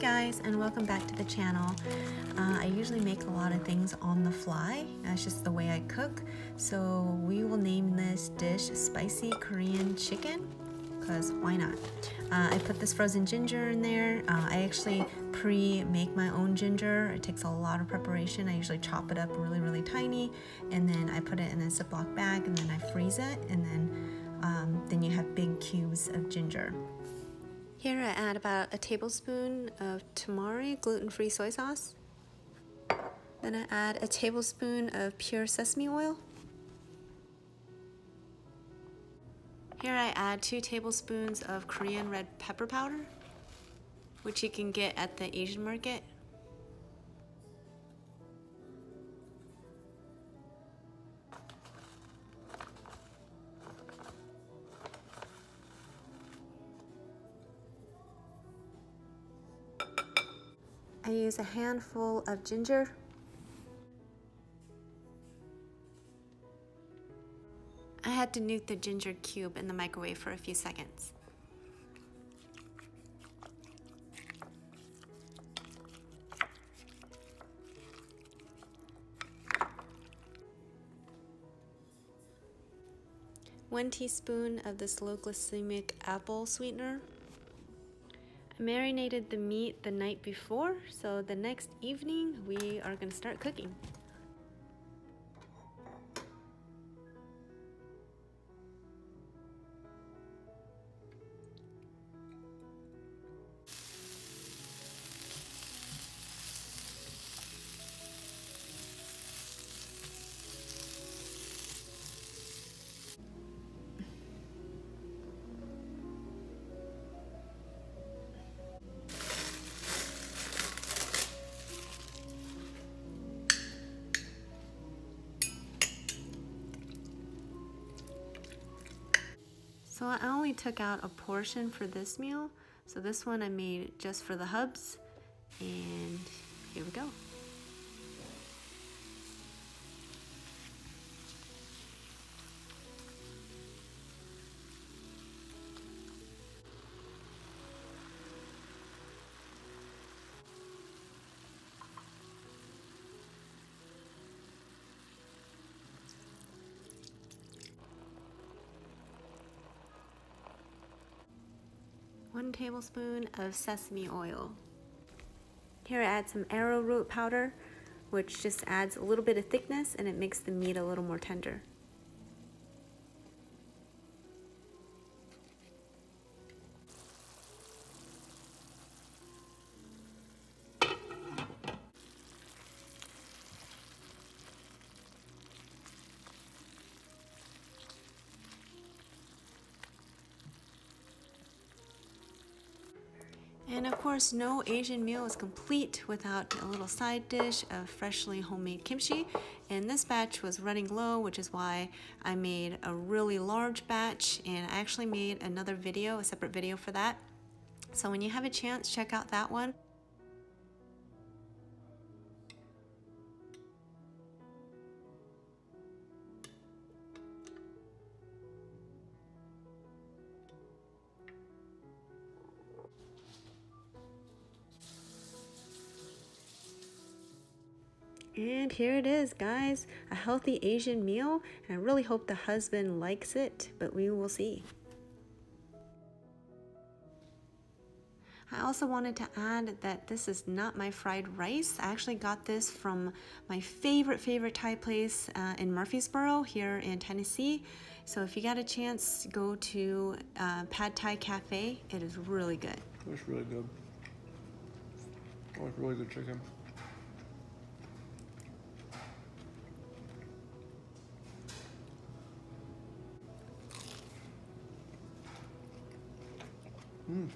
guys and welcome back to the channel. Uh, I usually make a lot of things on the fly. That's just the way I cook. So we will name this dish Spicy Korean Chicken because why not? Uh, I put this frozen ginger in there. Uh, I actually pre-make my own ginger. It takes a lot of preparation. I usually chop it up really, really tiny and then I put it in a Ziploc bag and then I freeze it and then um, then you have big cubes of ginger. Here I add about a tablespoon of tamari gluten-free soy sauce. Then I add a tablespoon of pure sesame oil. Here I add two tablespoons of Korean red pepper powder, which you can get at the Asian market. I use a handful of ginger. I had to nuke the ginger cube in the microwave for a few seconds. One teaspoon of this low glycemic apple sweetener marinated the meat the night before, so the next evening we are gonna start cooking. So I only took out a portion for this meal. So this one I made just for the hubs. And here we go. One tablespoon of sesame oil. Here I add some arrowroot powder, which just adds a little bit of thickness and it makes the meat a little more tender. And of course, no Asian meal is complete without a little side dish of freshly homemade kimchi. And this batch was running low, which is why I made a really large batch and I actually made another video, a separate video for that. So when you have a chance, check out that one. And here it is, guys, a healthy Asian meal. And I really hope the husband likes it, but we will see. I also wanted to add that this is not my fried rice. I actually got this from my favorite, favorite Thai place uh, in Murfreesboro here in Tennessee. So if you got a chance, go to uh, Pad Thai Cafe. It is really good. It's really good. I like really good chicken. Mm.